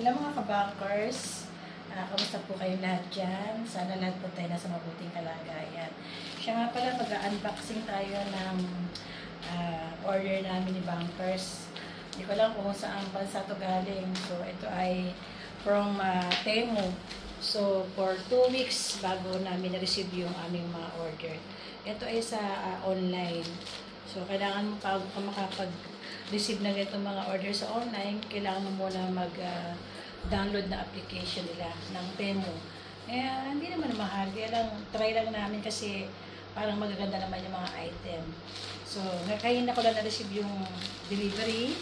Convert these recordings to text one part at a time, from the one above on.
Hello mga kabankers, uh, kamusta po kayo lahat dyan? Sana lahat po tayo nasa mabuting kalagayan. Siya nga pala, mag-unboxing tayo ng uh, order namin ni Bankers. Hindi ko lang kung saan bansa to galing. So, ito ay from uh, Temu. So, for two weeks bago namin na-receive yung aming mga order. Ito ay sa uh, online. So, kailangan mo pag ka makapag-receive ng itong mga order sa online, kailangan mo muna mag-download uh, na application nila ng Temu. Eh, hindi naman mahal. Kaya lang, try lang namin kasi parang magaganda naman yung mga item. So, ngayon ako lang na-receive yung delivery.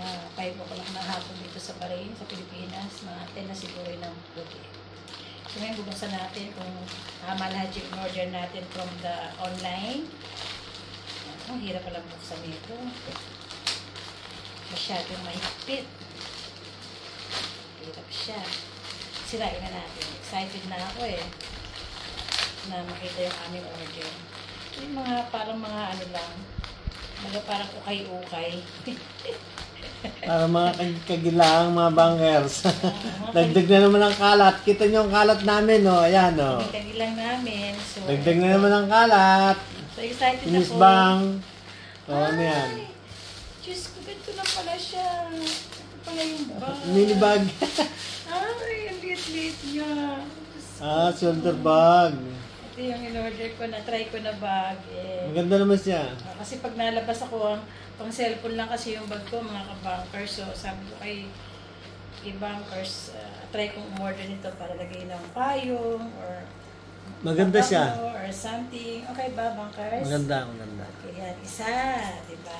Uh, 5 o'clock na hapon dito sa Bahrain, sa Pilipinas. Mga 10 na siguro ng buti. So, ngayon bubuksan natin kung tama lahat yung order natin from the online. Ang hirap pala buksan nito. Masyadong mahigpit. Hirap siya. Sirain na natin. Excited na ako eh. Na makita yung aming order. Yung mga parang mga ano lang. Mga parang ukay-ukay. Para mga kag- kagilaang mga bangers. Dagdag na naman ang kalat. Kita nyo ang kalat namin, no? Ayan, no? Hindi lang namin. So, Dagdag na naman ang kalat. So, excited Miss ako. Bang. O, ano yan? Ay, Diyos ko, ganito na pala siya. Ito pala yung bag. Mini bag. Ay, ang liit-liit niya. ah, shoulder bag. Ito yung in-order ko na, try ko na bag. Eh. Maganda naman siya. Ah, kasi pag nalabas ako, pang cellphone lang kasi yung bag ko, mga ka-bankers. So, sabi ko kay, kay bankers, ah, try kong umorder nito para lagay ng payong or Maganda siya. or something. Okay ba, bankers? Maganda, maganda. Okay, yan. Isa, di ba?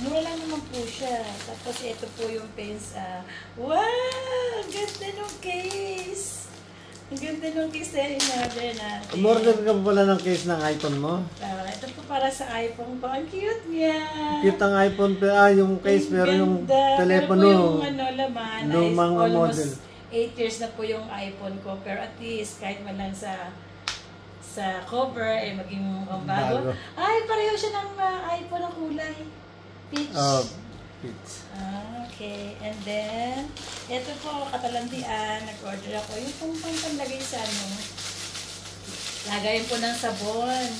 Mura lang naman po siya. Tapos ito po yung pens. ah, wow! Ang ganda ng case! Ang ganda ng case na in-order natin. Umorder ka pa pala ng case ng iPhone mo? Ah, ito po para sa iPhone ko. Ang cute niya! Cute ang iPhone, ah, yung case, Ang pero yung telepono. Pero po yung ano, laman, lumang ay almost model. 8 years na po yung iPhone ko. Pero at least, kahit man lang sa sa cover, eh, maging mukhang bago. Bago. Ay, pareho siya ng ah, iPhone ng kulay. Peach. Oh, it's. Ah, okay. And then, ito po, katalandian, nag-order ako. Yung pong pangpanlagay sa ano, lagayan po ng sabon.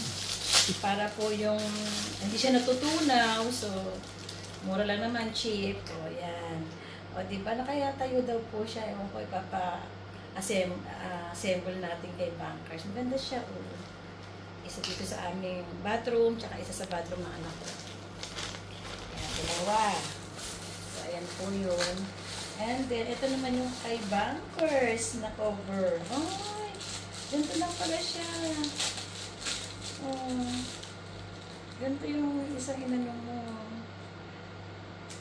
Para po yung, hindi siya natutunaw. So, mura lang naman, cheap. O, yan. O, di ba, nakayatayo daw po siya. Ewan ko, ipapa assemble, assemble natin kay bankers. Maganda siya, o. Isa dito sa aming bathroom, tsaka isa sa bathroom ng anak ko. Ayan, dalawa. So, ayan po yun. And then, ito naman yung kay bankers na cover. Ay, ganito lang pala siya. Oh, ganito yung isang inanong mo.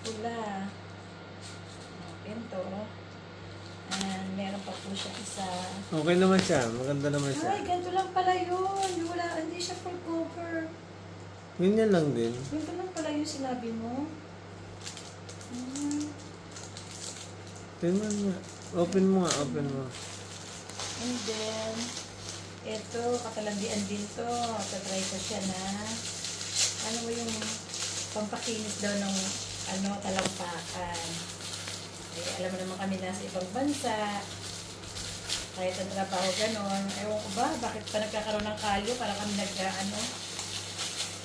Pula. Oh, ganito. And meron pa po siya isa. Okay naman siya. Maganda naman siya. Ay, ganito lang pala yun. Wala, hindi siya full cover. Ganyan lang din. Ganito lang pala yung sinabi mo. Hmm. Tingnan nga. Open mo nga, open mo. And then, ito, katalandian din to. Tatry ko siya na, ano mo yung pampakinis daw ng ano, talampakan. Eh, alam mo naman kami nasa ibang bansa. Kahit ang trabaho ganon. Ewan ko ba, bakit pa nagkakaroon ng kalyo para kami nag, ano,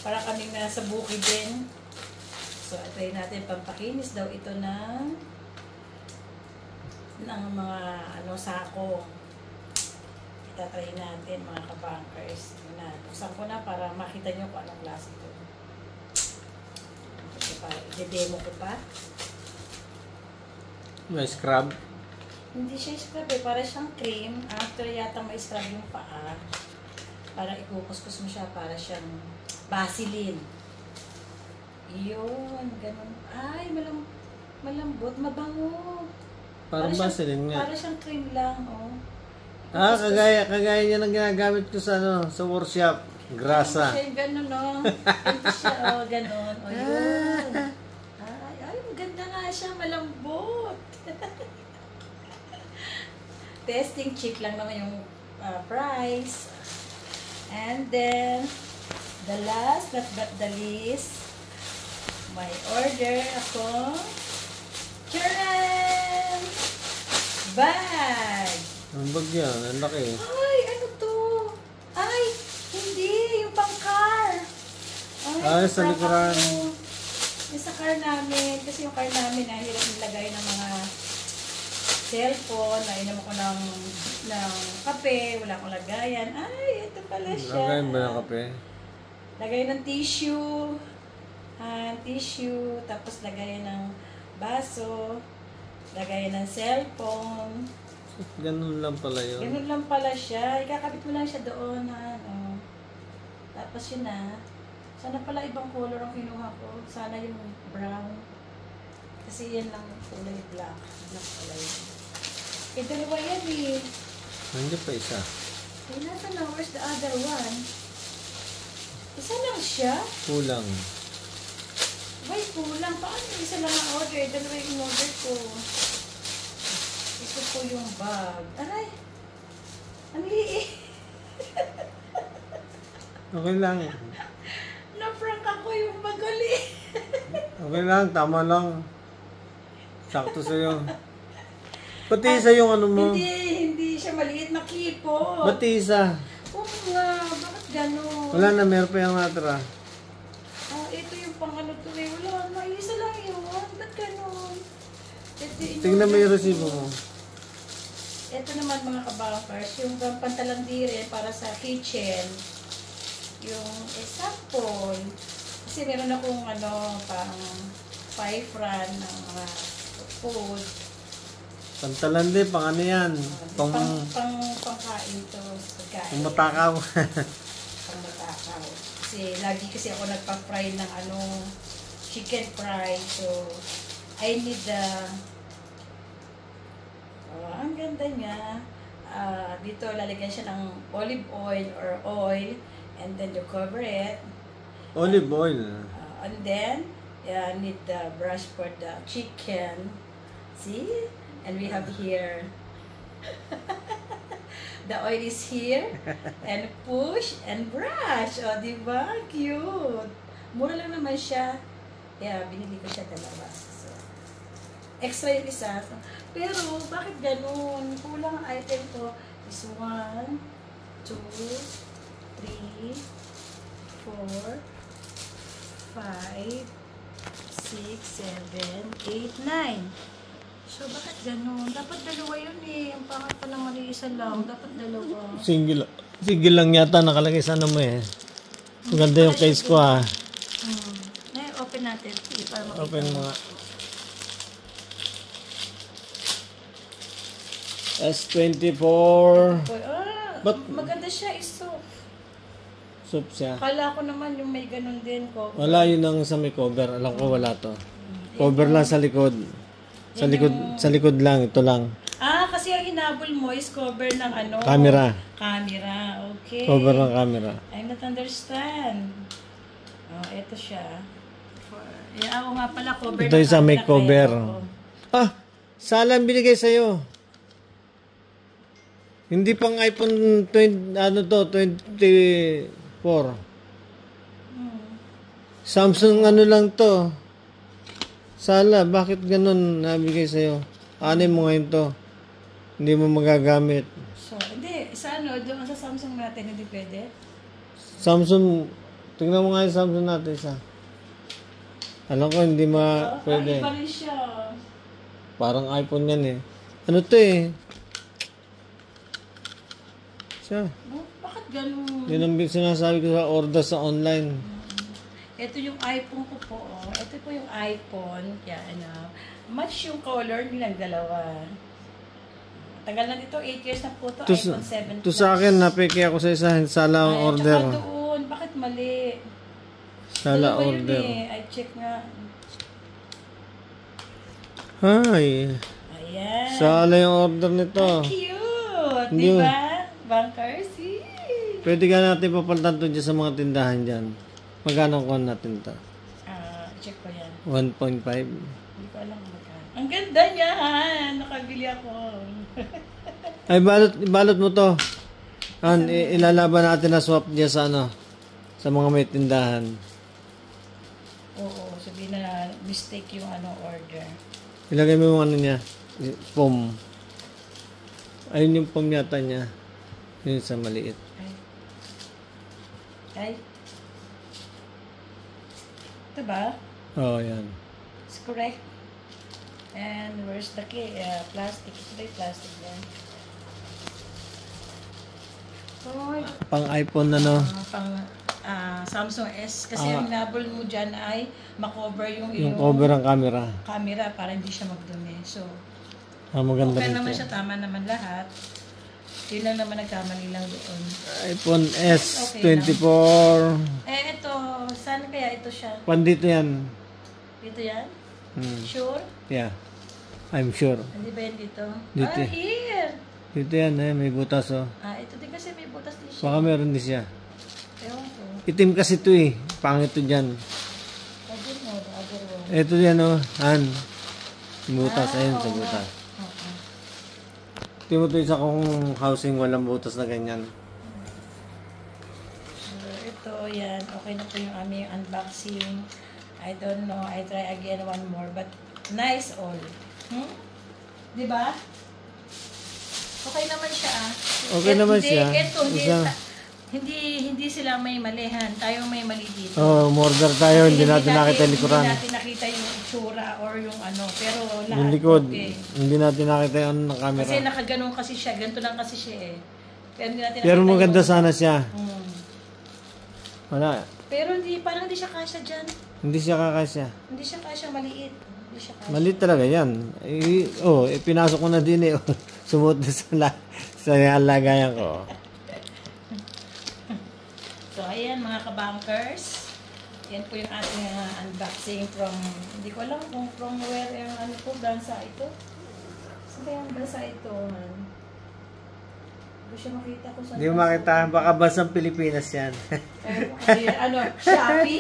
para kami nasa bukid din. So, try natin pampakinis daw ito ng ng mga ano sako. Itatry natin mga kabankers. Yun Na, buksan ko na para makita nyo kung anong klase ito. Ito pa, i-demo ko pa. May scrub. Hindi siya scrub eh, para siyang cream. After yata may scrub yung paa. Para ikukuskus mo siya para siyang Vaseline. Yun, ganun. Ay, malam malambot, mabango. Parang Para Vaseline nga. Para siyang cream lang, oh. Ah, kagaya, kagaya niya ng ginagamit ko sa, ano, sa workshop. Grasa. Siya yung gano'n, no? Ito siya, oh, gano'n. O, yun. Ay, ay, maganda nga siya, malambot. Testing cheap lang naman yung uh, price. And then, the last but not the least, may order ako. Charan! bag. Ang bag yan, ang laki. Ay, ano to? Ay, hindi. Yung pang car. Ay, sa prank likuran. ako. Yung sa car namin. Kasi yung car namin, ah, hirap nilagay ng mga cellphone. Nainom ko ng, ng kape. Wala akong lagayan. Ay, ito pala siya. Lagayin ba ng kape? Lagay ng tissue. Ah, tissue. Tapos lagay ng baso. Lagay ng cellphone. Ganun lang pala yun. Ganun lang pala siya. Ikakabit mo lang siya doon, ha? Oh. Tapos yun na. Sana pala ibang color ang kinuha ko. Sana yung brown. Kasi yan lang yung kulay black. Black pala yun. Eh, dalawa yan eh. Nandiyan pa isa. Eh, nasa na? Where's the other one? Isa lang siya? Kulang. May kulang. Paano yung isa lang ang order? Dalawa yung order ko. Ito po yung bag. Aray! Ang liit. Okay lang. Na-prank ako yung bag ulit. Okay lang, tama lang. Sakto sa'yo. Pati isa yung ano mo. Hindi, hindi siya maliit na kipo. Pati isa. Oo nga, bakit gano'n? Wala na, meron pa yung natira. Ah, ito yung pang ano to eh. Wala, na isa lang yun. Ba't gano'n? Ito yung- Tingnan mo yung resibo mo. Ito naman mga kabangkers, yung pang- pantalandiri para sa kitchen. Yung example. Kasi meron akong ano, pang five run ng mga food. Pantalan din, pang ano yan. Pang, pang, pang, pangkain to sa pagkain. pang matakaw. pang matakaw. Kasi lagi kasi ako nagpa-fry ng ano, chicken fry. So, I need the Oh, ang ganda niya. Ah, dito lalagyan siya ng olive oil or oil and then you cover it. Olive oil. Uh, and then, yeah, need the brush for the chicken. See? And we have here. the oil is here. And push and brush. O, di ba? Cute. Mura lang naman siya. Kaya, binili ko siya dalawa. So, extra yung isa. So, pero, bakit ganun? Kulang ang item ko. Is one, two, three, four, 5, 6, 7, 8, 9. So, bakit ganun? Dapat dalawa yun eh. Ang pangat pa lang mali isa lang. Dapat dalawa. Single. Single lang yata nakalagay sa ano mo eh. Maganda yung case ko ah. Hmm. Eh, open natin. Para makita. Open mo nga. S24. Boy, ah, Ba't- maganda siya. Is soft. Soup siya. Kala ko naman yung may ganun din ko. Wala yun ang sa may cover. Alam ko wala to. Mm, cover lang sa likod. Sa likod, yung- sa likod lang. Ito lang. Ah, kasi ang hinabol mo is cover ng ano? Camera. Camera, okay. Cover ng camera. I not understand. Oh, eto siya. For, yeah, ako nga pala, cover Ito ng yung sa may cover. Ah! Sala ang binigay sa'yo. Hindi pang iPhone 20, ano to, 20, 4. Samsung ano lang to. Sala, bakit ganun nabigay sa'yo? Ano mo ngayon to? Hindi mo magagamit. So, hindi. Sa ano, doon sa Samsung natin, hindi pwede. Samsung, tignan mo nga yung Samsung natin sa. Alam ko, hindi ma pwede. Ay, iba rin siya. Parang iPhone yan eh. Ano to eh? Siya. No? Bakit ganun? Yun ang sinasabi ko sa order sa online. Ito yung iPhone ko po. Oh. Ito po yung iPhone. Kaya ano, match yung color nilang dalawa. Tagal na dito, 8 years na po to, To, iPhone 7 to sa akin, napiki ako sa isa. Sala ang Ay, order. tsaka doon, bakit mali? Sala Dalawa yun order. eh. I check nga. Hi. Ayan. Sala yung order nito. Cute! Hindi. Di ba? Bankers. eh. Pwede ka natin papalitan to dyan sa mga tindahan dyan. Magkano ko natin to? Ah, check ko yan. 1.5. Hindi ko alam magkano. Ang ganda niya? Nakabili ako. Ay, balot, balot mo to. An, ilalaban natin na swap niya sa ano, sa mga may tindahan. Oo, sabihin na mistake yung ano order. Ilagay mo yung ano niya, foam. Ayun yung pamyata niya. Yun sa maliit. Ay. Ay. Ito ba? Oo, oh, yan. It's correct. And where's the key? Uh, plastic. Ito ba yung plastic yan? Hoy. Pang iPhone na no. Ah, pang ah, Samsung S. Kasi Ah. ang label mo dyan ay makover yung, Yung iyong cover ng camera. camera para hindi siya magdumi. So, Ah, maganda okay naman siya. Tama naman lahat. Yun lang naman nagkamali lang doon. iPhone S Okay 24. Eh, ito. Saan kaya ito siya? Pandito yan. Dito yan? Hmm. Sure? Yeah. I'm sure. Hindi ba yan dito? Dito. Ah, here! Dito yan eh, may butas oh. Ah, ito din kasi may butas din siya. Baka meron din siya. Ewan ko. Itim kasi ito eh. Pangit to dyan. Ito yan oh. Han. Butas. Ah, Ayun sa oo butas. Tingnan mo ito isa kong housing walang butas na ganyan. So, ito, yan. Okay na po yung aming unboxing. I don't know. I try again one more. But, nice all. Hmm? Di ba? Okay naman siya ah. Okay Et- naman hindi, siya. Ito, hindi, hindi, hindi sila may malihan. Tayo may mali dito. Oh, umorder tayo. Kasi Hindi natin nakita yung likuran. Hindi natin nakita yung itsura or yung ano. Pero lahat Yung likod. okay. Hindi natin nakita yung ng camera. Kasi nakaganon kasi siya. Ganito lang kasi siya eh. Pero hindi natin Pero maganda yung- sana siya. Hmm. Wala. Pero hindi, parang hindi siya kasya dyan. Hindi siya kakasya. Hindi siya kasya maliit. Hindi siya kasya. Mali talaga yan. Eh, oh, eh, pinasok ko na din eh. Sumuot na sa, la, sa alagayan ko. Ayan mga kabankers. Yan po yung ating uh, unboxing from, hindi ko alam kung from where yung ano po, bansa ito. Saan ba yung bansa ito, man? Hindi ko siya makita kung saan. Hindi mo makita. Baka basang Pilipinas yan. Kasi, ano, Shopee?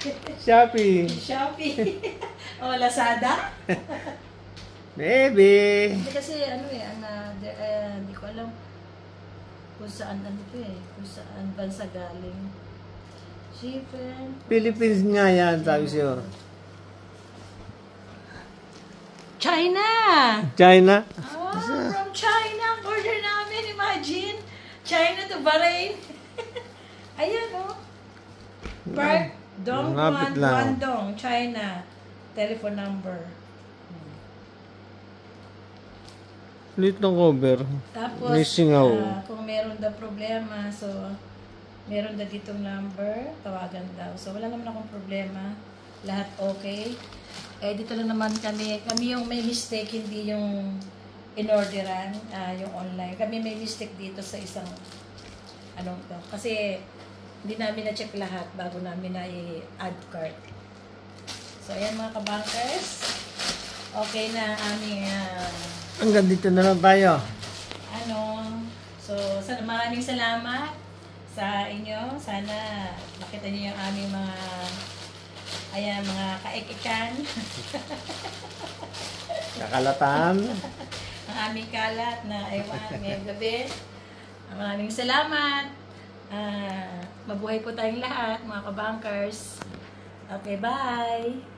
Shopee. Shopee. o, Lazada? Baby. Hindi kasi, ano eh, ano, eh, hindi ko alam kung saan, ano to eh, kung saan bansa galing. Shippen. Philippines nga yan, sabi siyo. China! China. Ah, from China. Ang Order namin, imagine. China to Bahrain. Ayan, oh. Park Malapit Dongguan, lang. Guangdong, China. Telephone number. Lit ng cover. Tapos, May singaw. ah, kung meron daw problema, so, meron daw ditong number, tawagan daw. So, wala naman akong problema. Lahat okay. Eh, dito lang naman kami, kami yung may mistake, hindi yung in-orderan, ah, yung online. Kami may mistake dito sa isang, ano to. Kasi, hindi namin na-check lahat bago namin na i-add cart. So, ayan mga kabankers. Okay na aming ah, Hanggang dito na lang tayo. ano, so sa, maraming salamat sa inyo. Sana makita niyo yung aming mga ayan, mga kaikikan, Kakalatan. ang aming kalat na ewan ngayong gabi. Maraming salamat. Ah, mabuhay po tayong lahat, mga kabankers. Okay, bye!